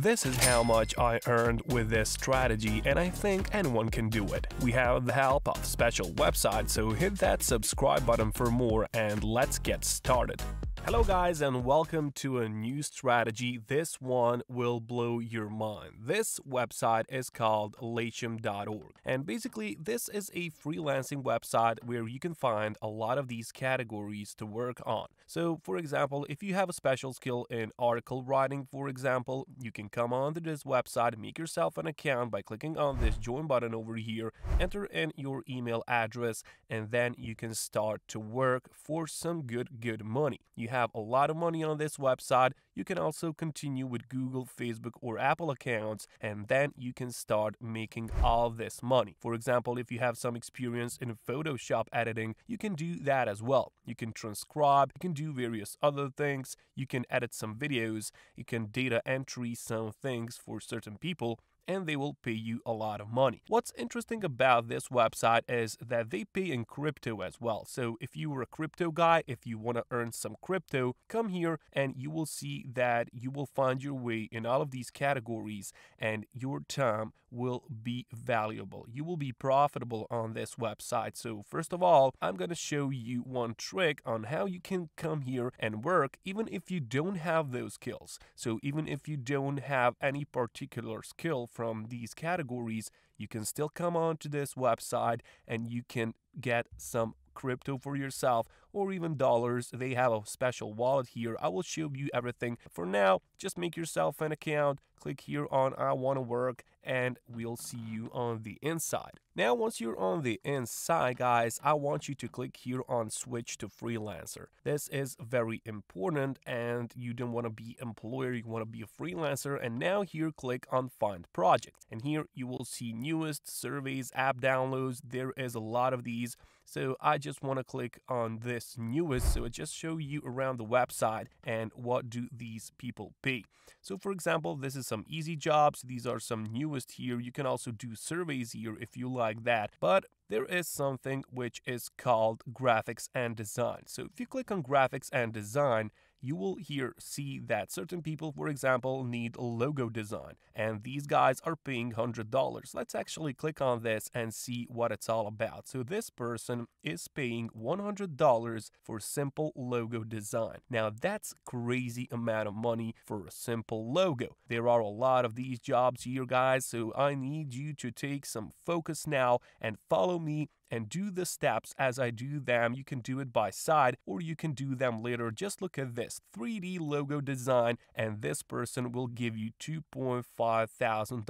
This is how much I earned with this strategy and I think anyone can do it. We have the help of special website so hit that subscribe button for more and let's get started. Hello guys and welcome to a new strategy. This one will blow your mind. This website is called Latium.org and basically this is a freelancing website where you can find a lot of these categories to work on. So for example, if you have a special skill in article writing for example, you can come onto this website, make yourself an account by clicking on this join button over here, enter in your email address and then you can start to work for some good good money. You have have a lot of money on this website. You can also continue with Google, Facebook, or Apple accounts, and then you can start making all this money. For example, if you have some experience in Photoshop editing, you can do that as well. You can transcribe, you can do various other things, you can edit some videos, you can data entry some things for certain people, and they will pay you a lot of money. What's interesting about this website is that they pay in crypto as well. So if you were a crypto guy, if you want to earn some crypto, come here and you will see that you will find your way in all of these categories and your time will be valuable. You will be profitable on this website. So first of all, I'm going to show you one trick on how you can come here and work even if you don't have those skills. So even if you don't have any particular skill from these categories, you can still come on to this website and you can get some crypto for yourself or even dollars. They have a special wallet here. I will show you everything. For now, just make yourself an account, click here on I want to work, and we'll see you on the inside. Now, once you're on the inside, guys, I want you to click here on switch to freelancer. This is very important and you don't want to be employer, you want to be a freelancer. And now here, click on find project. And here you will see newest surveys, app downloads. There is a lot of these. So I just want to click on this newest. So it just show you around the website and what do these people pay. So for example, this is some easy jobs. These are some newest here. You can also do surveys here if you like that. But there is something which is called graphics and design. So if you click on graphics and design, you will here see that certain people, for example, need logo design, and these guys are paying $100. Let's actually click on this and see what it's all about. So this person is paying $100 for simple logo design. Now that's crazy amount of money for a simple logo. There are a lot of these jobs here, guys, so I need you to take some focus now and follow me and do the steps as I do them. You can do it by side or you can do them later. Just look at this 3D logo design, and this person will give you $2.5 thousand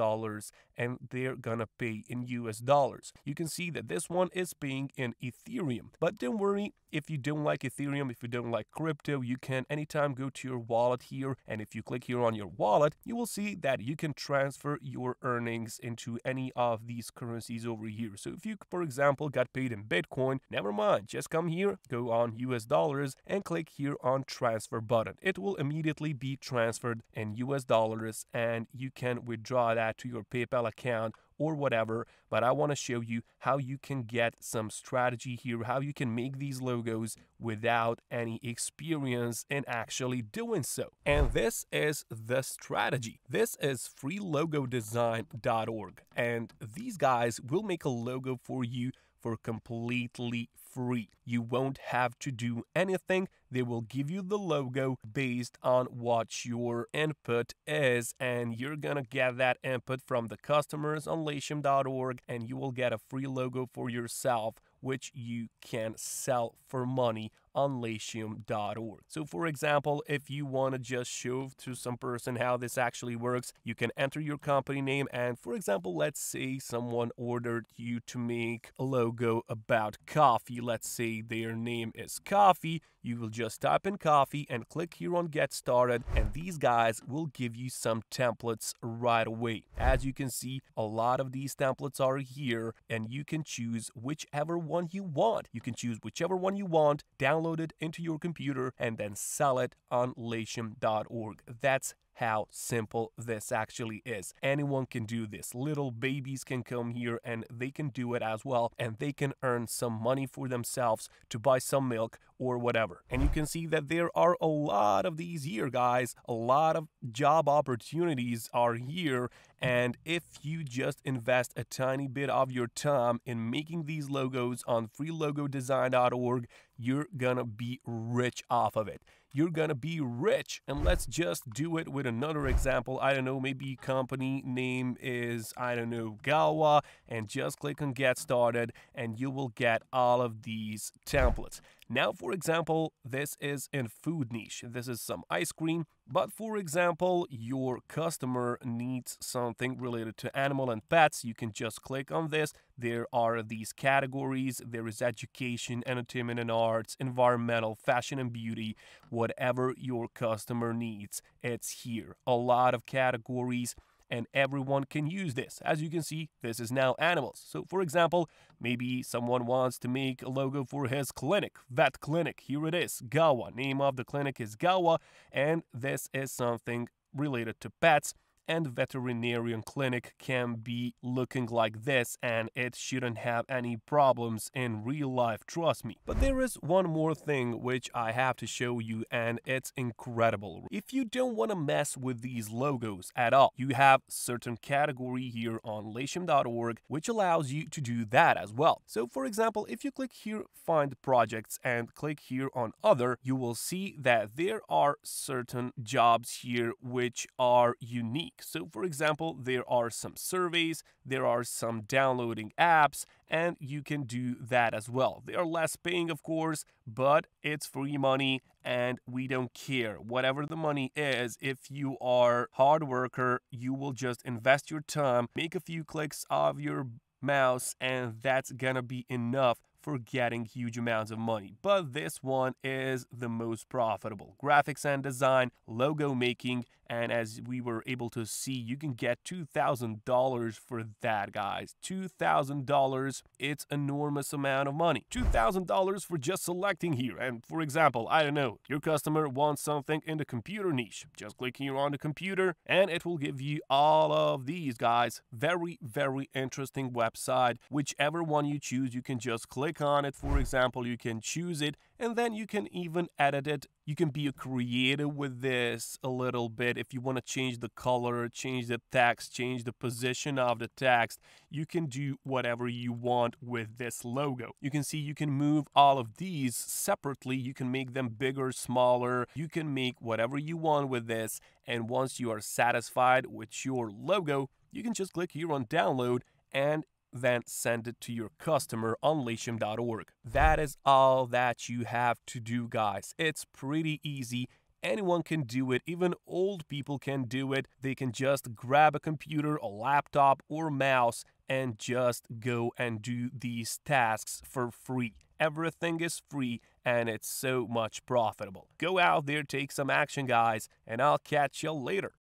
and they're gonna pay in US dollars. You can see that this one is paying in Ethereum, but don't worry if you don't like Ethereum, if you don't like crypto, you can anytime go to your wallet here. And if you click here on your wallet, you will see that you can transfer your earnings into any of these currencies over here. So if you, for example, got paid in Bitcoin, never mind, just come here, go on US dollars and click here on transfer button. It will immediately be transferred in US dollars and you can withdraw that to your PayPal account or whatever, but I want to show you how you can get some strategy here, how you can make these logos without any experience in actually doing so. And this is the strategy. This is freelogodesign.org, and these guys will make a logo for you for completely free. You won't have to do anything. They will give you the logo based on what your input is, and you're gonna get that input from the customers on Latium.org, and you will get a free logo for yourself which you can sell for money on Latium.org. So, for example, if you want to just show to some person how this actually works, you can enter your company name. And for example, let's say someone ordered you to make a logo about coffee. Let's say their name is Coffee. You will just type in coffee and click here on Get Started, and these guys will give you some templates right away. As you can see, a lot of these templates are here, and you can choose whichever one you want. You can choose whichever one you want, download it into your computer, and then sell it on Latium.org. That's how simple this actually is. Anyone can do this. Little babies can come here and they can do it as well, and they can earn some money for themselves to buy some milk or whatever. And you can see that there are a lot of these here, guys. A lot of job opportunities are here. And if you just invest a tiny bit of your time in making these logos on freelogodesign.org, you're gonna be rich off of it you're gonna be rich. And let's just do it with another example. I don't know, maybe company name is, I don't know, Gawa, and just click on get started and you will get all of these templates. Now, for example, this is in food niche. This is some ice cream. But for example, your customer needs something related to animal and pets. You can just click on this. There are these categories. There is education, entertainment and arts, environmental, fashion and beauty, whatever your customer needs. It's here. A lot of categories and everyone can use this. As you can see, this is now animals. So for example, maybe someone wants to make a logo for his clinic, vet clinic. Here it is, Gawa. Name of the clinic is Gawa, and this is something related to pets and veterinarian clinic can be looking like this and it shouldn't have any problems in real life, trust me. But there is one more thing which I have to show you and it's incredible. If you don't want to mess with these logos at all, you have certain category here on latium.org which allows you to do that as well. So for example, if you click here find projects and click here on other, you will see that there are certain jobs here which are unique so for example, there are some surveys, there are some downloading apps, and you can do that as well. They are less paying, of course, but it's free money and we don't care. Whatever the money is, if you are hard worker, you will just invest your time, make a few clicks of your mouse, and that's gonna be enough for getting huge amounts of money. But this one is the most profitable. Graphics and design, logo making, and as we were able to see, you can get $2,000 for that, guys. $2,000, it's enormous amount of money. $2,000 for just selecting here. And for example, I don't know, your customer wants something in the computer niche. Just click here on the computer and it will give you all of these, guys. Very, very interesting website. Whichever one you choose, you can just click on it. For example, you can choose it and then you can even edit it. You can be a creative with this a little bit. If you want to change the color, change the text, change the position of the text, you can do whatever you want with this logo. You can see you can move all of these separately. You can make them bigger, smaller. You can make whatever you want with this. And once you are satisfied with your logo, you can just click here on download and then send it to your customer on Latium.org. That is all that you have to do, guys. It's pretty easy. Anyone can do it, even old people can do it. They can just grab a computer, a laptop, or mouse and just go and do these tasks for free. Everything is free and it's so much profitable. Go out there, take some action, guys, and I'll catch you later.